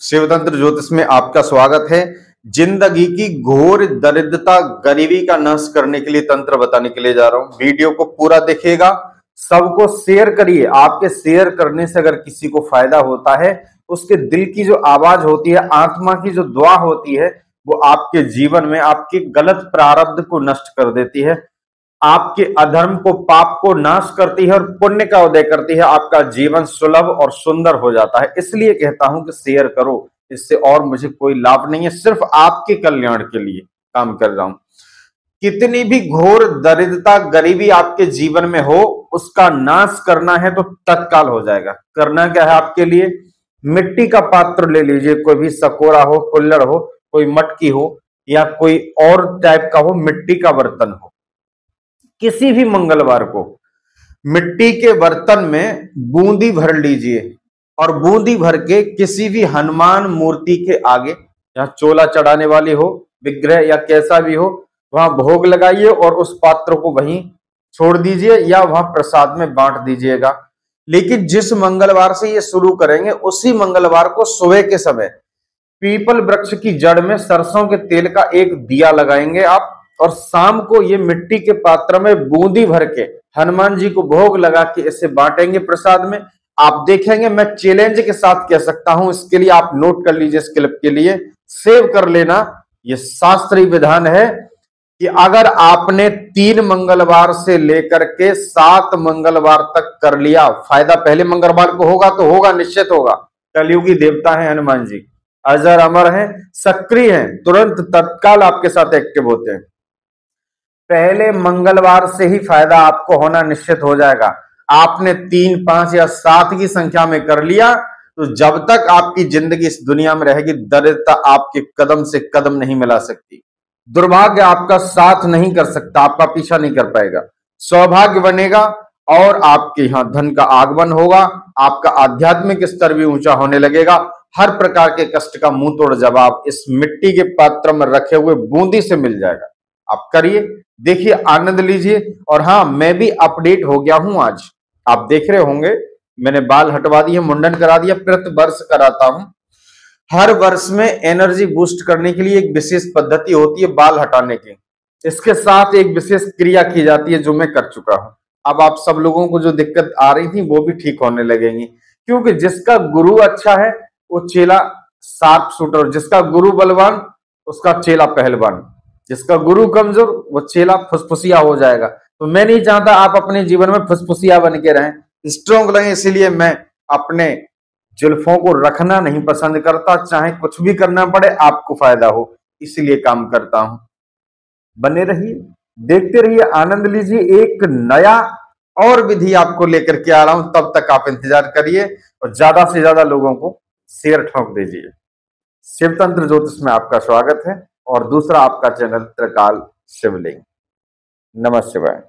शिवतंत्र ज्योतिष में आपका स्वागत है। ज़िंदगी की घोर दरिद्रता, गरीबी का नष्ट करने के लिए तंत्र बताने के लिए जा रहा हूँ। वीडियो को पूरा देखिएगा। सबको शेयर करिए। आपके शेयर करने से अगर किसी को फ़ायदा होता है, उसके दिल की जो आवाज़ होती है, आत्मा की जो दुआ होती है, वो आपके जीवन में आपके गलत प्रारब्ध को नष्ट कर देती है। आपके अधर्म को पाप को नाश करती है और पुण्य का उदय करती है, आपका जीवन सुलभ और सुंदर हो जाता है। इसलिए कहता हूँ कि शेयर करो, इससे और मुझे कोई लाभ नहीं है, सिर्फ़ आपके कल्याण के लिए काम कर रहा हूँ। कितनी भी घोर दरिद्रता, गरीबी आपके जीवन में हो, उसका नाश करना है तो तत्काल हो जाएगा। करना क्या है आपके लिए? मिट्टी का पात्र ले लीजिए, कोई भी सकोरा हो कुल्लड़ हो, कोई मटकी हो, या कोई और टाइप का हो, मिट्टी का बर्तन हो। किसी भी मंगलवार को। मिट्टी के बर्तन में बूंदी भर लीजिए और बूंदी भर के किसी भी हनुमान मूर्ति के आगे, या चोला चढ़ाने वाली हो, विग्रह या कैसा भी हो, वहाँ भोग लगाइए और उस पात्र को वहीं छोड़ दीजिए या वहाँ प्रसाद में बांट दीजिएगा। लेकिन जिस मंगलवार से ये शुरू करेंगे, उसी मंगलवार को सुबह के समय पीपल वृक्ष की जड़ में सरसों के तेल का एक दिया लगाएँगे आप। और शाम को ये मिट्टी के पात्र में बूंदी भर के हनुमान जी को भोग लगा के इसे बांटेंगे प्रसाद में। आप देखेंगे, मैं चैलेंज के साथ कह सकता हूँ, इसके लिए आप नोट कर लीजिए इस क्लिप के लिए। सेव कर लेना, ये शास्त्रीय विधान है कि अगर आपने तीन मंगलवार से लेकर के सात मंगलवार तक कर लिया, फ़ायदा पहले मंगलवार को होगा तो होगा, निश्चित होगा। कलयुगी देवता है हनुमान जी। अजर अमर है, सक्रिय है, तुरंत तत्काल आपके साथ एक्टिव होते हैं। पहले मंगलवार से ही फ़ायदा आपको होना निश्चित हो जाएगा। आपने तीन, पाँच या सात की संख्या में कर लिया तो जब तक आपकी ज़िंदगी इस दुनिया में रहेगी, दरिद्रता आपके कदम से कदम नहीं मिला सकती। दुर्भाग्य आपका साथ नहीं कर सकता, आपका पीछा नहीं कर पाएगा। सौभाग्य बनेगा और आपके यहाँ धन का आगमन होगा, आपका आध्यात्मिक स्तर भी ऊँचा होने लगेगा। हर प्रकार के कष्ट का मुँह तोड़ जवाब इस मिट्टी के पात्र में रखे हुए बूंदी से मिल जाएगा। आप करिए, देखिए, आनंद लीजिए। और हाँ मैं भी अपडेट हो गया हूँ आज। आप देख रहे होंगे, मैंने बाल हटवा दिए, मुंडन करा दिया, प्रति वर्ष कराता हूँ। हर वर्ष में एनर्जी बूस्ट करने के लिए एक विशेष पद्धति होती है बाल हटाने की। इसके साथ एक विशेष क्रिया की जाती है जो मैं कर चुका हूँ। अब आप सब लोगों को जो दिक्कत आ रही थी, वो भी ठीक होने लगेंगी। क्योंकि जिसका गुरु अच्छा है, वो चेला सात शूटर जिसका गुरु बलवान, उसका चेला पहलवान। जिसका गुरु कमज़ोर, वो चेला फुसफुसिया हो जाएगा। तो मैं नहीं चाहता आप अपने जीवन में फुसफुसिया बन के रहें। स्ट्रोंग लगे इसीलिए मैं अपने जुल्फों को रखना नहीं पसंद करता। चाहे कुछ भी करना पड़े, आपको फ़ायदा हो। इसलिए काम करता हूँ। बने रहिए, देखते रहिए, आनंद लीजिए। एक नया और विधि आपको लेकर के आ रहा हूँ। तब तक आप इंतज़ार करिए और ज़्यादा से ज़्यादा लोगों को शेयर ठोंक दीजिए। शिवतंत्र ज्योतिष में आपका स्वागत है। और दूसरा आपका चैनल त्रिकाल शिवलिंग। नमस्ते शिवाय।